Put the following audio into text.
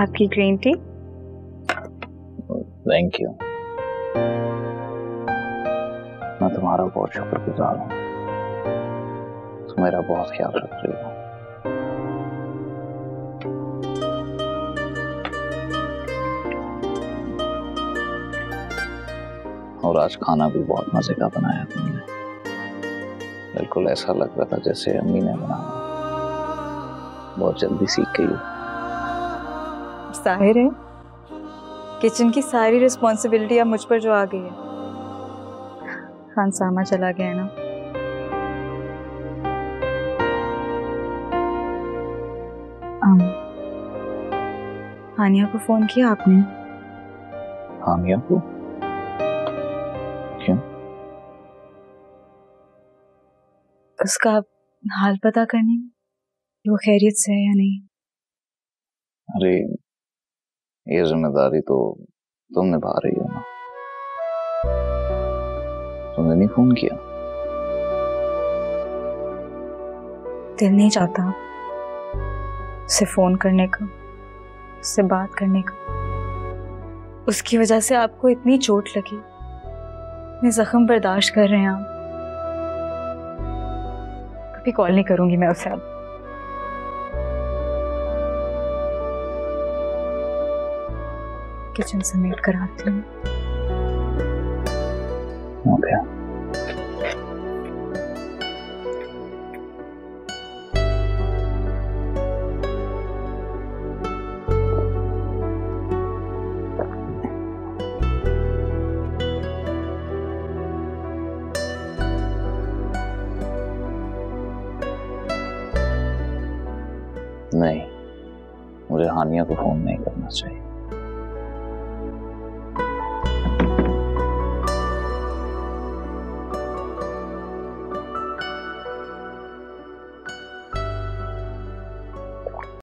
आपकी green tea? Thank you मैं तुम्हारा बहुत शुक्रगुजार हूँ। तुम मेरा बहुत ख्याल रख रही हो। और आज खाना भी बहुत मज़े का बनाया तुमने। बिल्कुल ऐसा लग रहा था जैसे अम्मी ने बनाया। बहुत जल्दी सीख गई ज़ाहिर है किचन की सारी रिस्पॉन्सिबिलिटी अब मुझ पर जो आ गई है। खान सामा चला गया है ना? हानिया को फ़ोन किया आपने? हानिया को? क्यों? उसका हाल पता करने वो खैरियत से है या नहीं? अरे ये ज़िम्मेदारी तो तुम निभा रही हो ना। तुमने नहीं फ़ोन किया? दिल नहीं चाहता उसे फ़ोन करने का उससे बात करने का। उसकी वजह से आपको इतनी चोट लगी। इतने जख्म बर्दाश्त कर रहे हैं आप। कभी कॉल नहीं करूँगी मैं उसे अब। किचन समेट कर आती हूँ। नहीं मुझे हानिया को फ़ोन नहीं करना चाहिए।